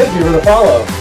If you were to follow.